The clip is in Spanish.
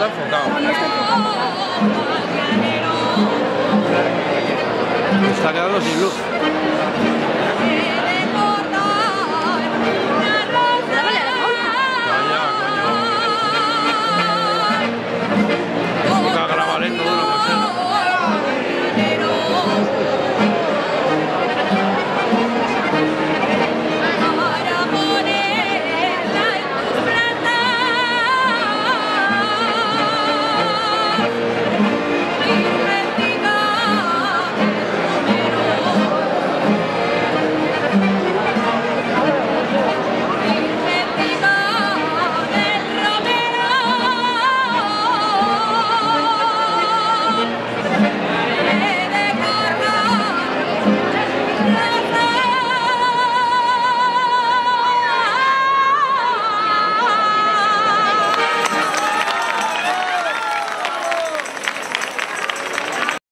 está enfocado. Está quedando sin luz.